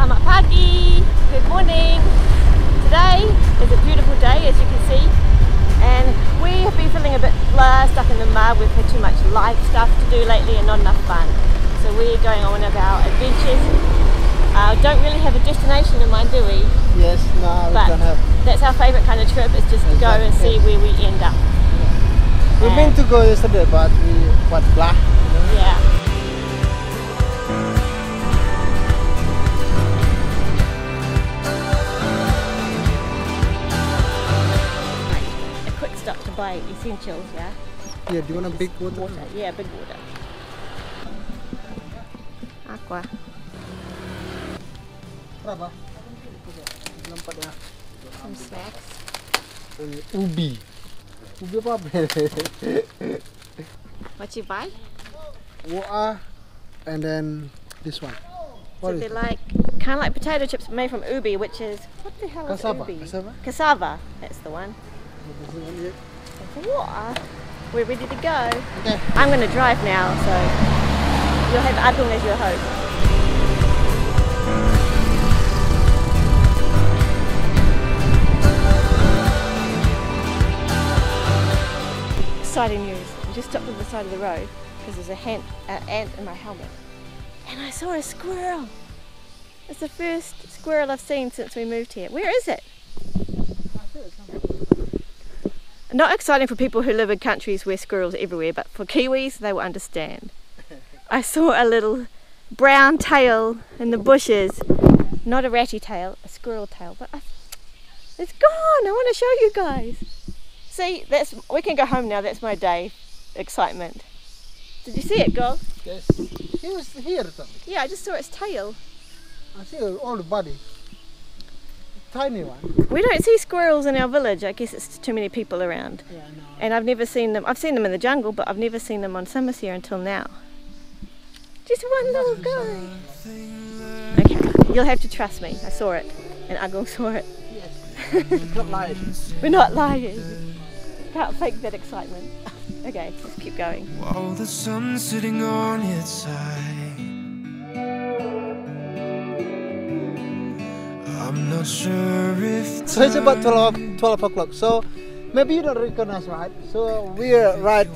Selamat pagi, good morning. Today is a beautiful day as you can see and we have been feeling a bit blah, stuck in the mud. We've had too much life stuff to do lately and not enough fun. So we're going on one of our adventures. Uh, don't really have a destination in mind, do we? Yes, no, we But don't have. that's our favourite kind of trip is just to go and see Exactly. where we end up. We've been to go yesterday, but we what black. Yeah. Quick buy essentials, yeah? Yeah, do you want a big water? Water, yeah, big water. Aqua. Berapa? Nampak dah. Some snacks. Eh, Ubi. Ubi apa? What you buy? Water, and then this one. So they're like kind of like potato chips made from ubi, which is what the hell is ubi? Cassava. Cassava. That's the one. What is it? Yeah. So for water, we're ready to go. Okay. I'm going to drive now, so you'll have Agung as your host. Exciting news. I just stopped on the side of the road because there's a hand, uh, ant in my helmet. And I saw a squirrel. It's the first squirrel I've seen since we moved here. Where is it? Not exciting for people who live in countries where squirrels are everywhere, but for Kiwis, they will understand. I saw a little brown tail in the bushes. Not a ratty tail, a squirrel tail, but I, it's gone. I want to show you guys. See, that's we can go home now. That's my day excitement. Did you see it, girl? Yes. He was here. Tom. Yeah, I just saw its tail. I see all the body. Tiny one. We don't see squirrels in our village. I guess it's too many people around. Yeah, I know. And I've never seen them. I've seen them in the jungle, but I've never seen them on Samosir until now. Just one little guy. Okay, you'll have to trust me. I saw it, and Agung saw it. Not lying. We're not lying. Can't fake that excitement. Okay, let's keep going. While the sun's sitting on its side I'm not sure if So it's about 12, 12 o'clock. So maybe you don't recognize, right? So we're right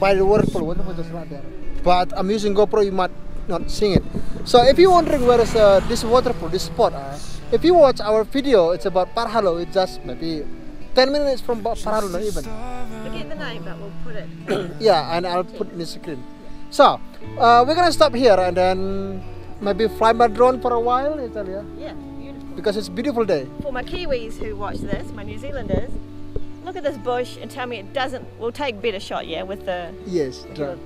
by the waterfall. Waterfall just right there. But I'm using GoPro. You might not see it. So if you're wondering where is uh, this waterfall, this spot, uh, if you watch our video, it's about Parhalo. It's just maybe 10 minutes from Ba- Parhalo, not even. Forget the name, but we'll put it. yeah, and I'll put in the screen. So uh, we're gonna stop here and then maybe fly my drone for a while, Italia, Yeah, beautiful. Because it's a beautiful day. For my Kiwis who watch this, my New Zealanders, look at this bush and tell me it doesn't. We'll take better shot, yeah, with the. Yes, with.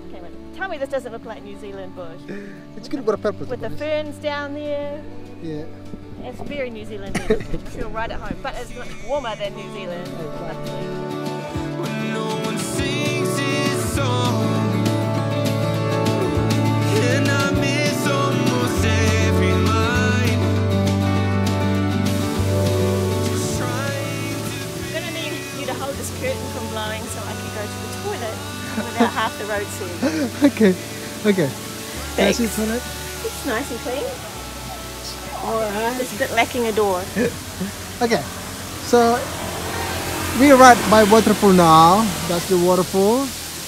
Tell me this doesn't look like New Zealand bush. It's good for a purpose. With the ferns down there. Yeah. It's very New Zealand. Feel right at home, but it's much warmer than New Zealand. okay. Okay. Thanks. That's it, toilet. It's nice and clean. Alright. Just a bit lacking a door. Okay. So we are right by waterfall now. That's the waterfall.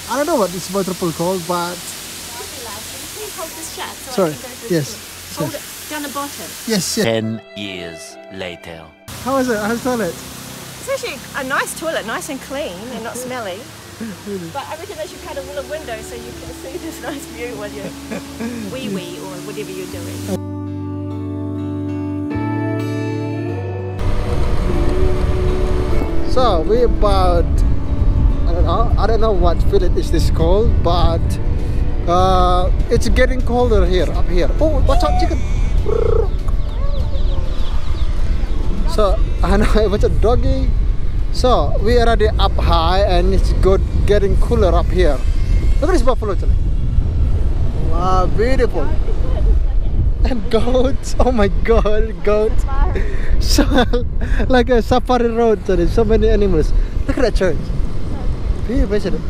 I don't know what this waterfall called, but Please hold this shut so Sorry. I can go Yes. the toilet. It down the bottom. yes, yes. Ten years later. How is it? How's the toilet? It's actually a nice toilet, nice and clean and not smelly. But I reckon they should cut a woolen window so you can see this nice view while you're wee wee or whatever you're doing. So we about I don't know I don't know what village is this called, but uh, it's getting colder here up here. Oh, watch out, chicken! So I know what's a doggy. So we are already up high and it's good getting cooler up here. Look at this buffalo, Carly. Wow, beautiful. And goats. Oh my god, goats. So like a safari road, there's so many animals. Look at that church. Beautiful, isn't it?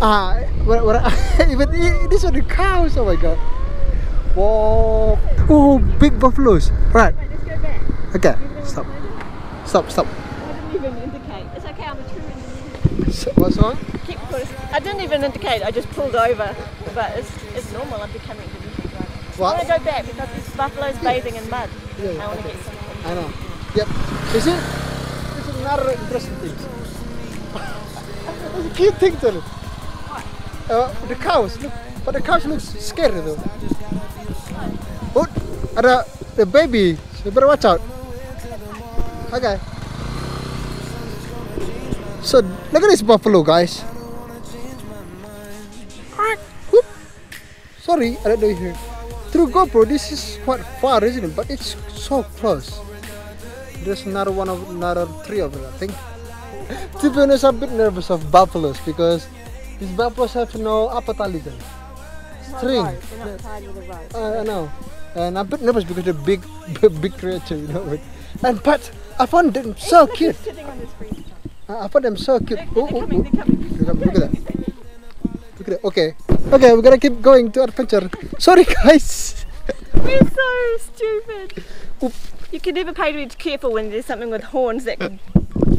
Ah, what, what, even this one the cows. Oh my god. Whoa. Oh, big buffaloes. Right. Right, let's go back. Okay. Stop. Stop. Stop. I didn't even indicate. It's okay, I'm a true. S- What's wrong? Keep. I didn't even indicate, I just pulled over. But it's, it's normal, I'm becoming conditioned driver. I want to go back because there's buffaloes bathing in mud. Yeah, yeah, I want to okay. get some. I know. Yep. Is it? This is another interesting thing. It's a cute thing to look. Uh, the cows, look. But the cows look scary though. Oh, ada the baby. So you better watch out. Okay. So look at this buffalo, guys. Whoop. Sorry, I don't know here. Through GoPro, this is quite far, isn't it? But it's so close. There's another one of another three of them, I think. to be honest, I'm a bit nervous of buffaloes because these buffaloes have no apataligan. String. They're not tied with a. Uh, I know. And I'm a bit nervous because they're big, big creature, you know. And but I found them so cute. I found them so cute. They're, they're oh, coming, oh. they're coming. Look at- that. Look at that. Okay. Okay, we're gonna keep going to adventure. Sorry, guys. We're so stupid. Oop. You can never pay to be careful when there's something with horns that can.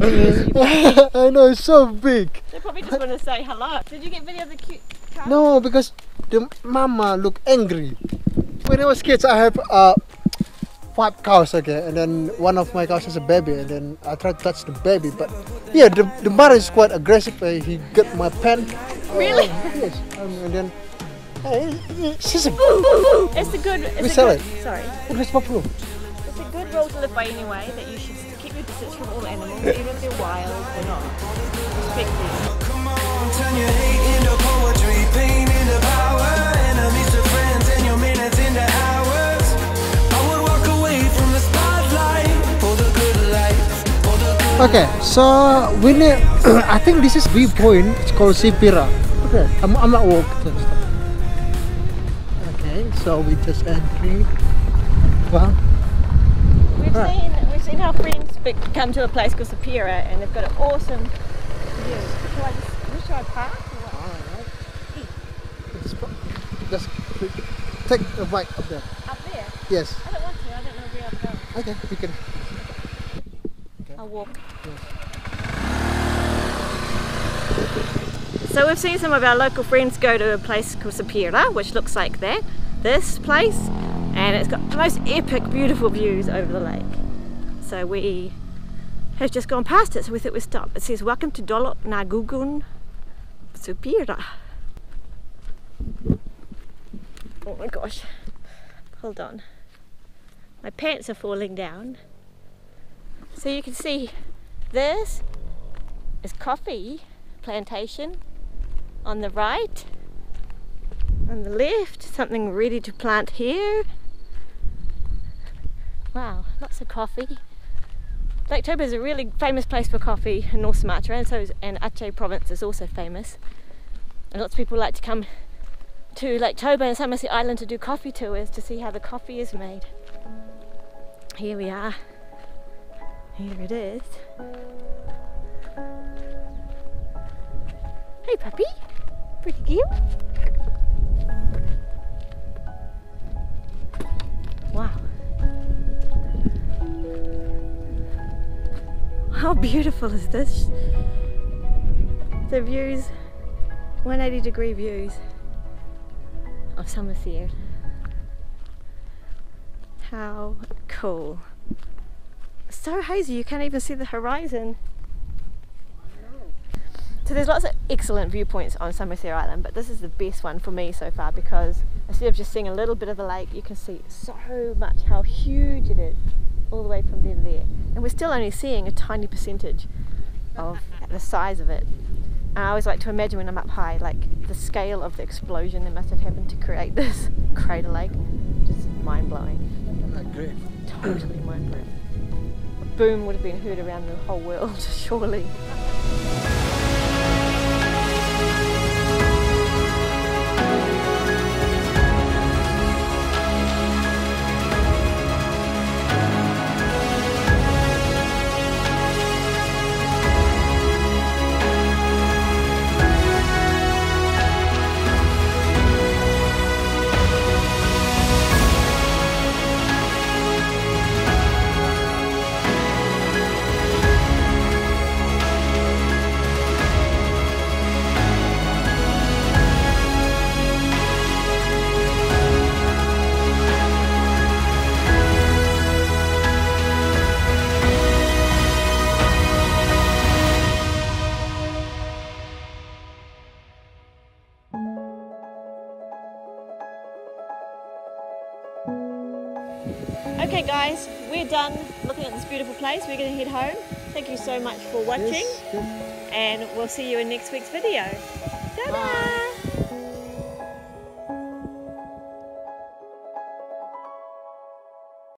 I know it's so big. They probably just want to say hello. Did you get video of the cute cow? No, because the mama look angry. When I was kids, I have uh, five cows, okay, and then one of my cows has a baby, and then I tried to touch the baby, but yeah, the, the mother is quite aggressive. Uh, he got my pen. Really? Uh, yes, um, and then uh, she's a It's a good. It's We a sell good, it. Sorry. Let's buffalo. It's a good rule to live by anyway that you should keep your distance from all animals, even if they're wild or not. Respect them. Okay, so we need. I think this is viewpoint. It's called Sipira. Okay, I'm, I'm not walking. Okay, so we just entering. Well, We've Right. seen we've seen our friends come to a place called Sipira and they've got an awesome view. Shall I just shall I park? Or what? Just, just take the bike up there. Up there? Yes. I don't want to. I don't know where I'm going. Okay, you can. Walk. So we've seen some of our local friends go to a place called Sipira, which looks like that, this place, and it's got the most epic, beautiful views over the lake. So we have just gone past it, so we thought we'd stop. It says, welcome to Dolok Nagugan Sipira. Oh my gosh, hold on. My pants are falling down. So you can see this is coffee plantation on the right. On the left, something ready to plant here. Wow, lots of coffee. Lake Toba is a really famous place for coffee in North Sumatra, and so is, and Aceh province is also famous. And lots of people like to come to Lake Toba and Samosir Island to do coffee tours to see how the coffee is made. Here we are. Here it is. Hey puppy, pretty cute. Wow. How beautiful is this? The views, 180 degree views of Samosir. How cool. So hazy, you can't even see the horizon. So there's lots of excellent viewpoints on Samosir Island, but this is the best one for me so far because instead of just seeing a little bit of the lake, you can see so much how huge it is all the way from there to there. And we're still only seeing a tiny percentage of the size of it. And I always like to imagine when I'm up high, like the scale of the explosion that must have happened to create this crater lake. Just mind blowing. Totally mind blowing. Boom would have been heard around the whole world, surely. Okay, guys, we're done looking at this beautiful place. We're going to head home. Thank you so much for watching, Yes, yes. and we'll see you in next week's video. Ta-da!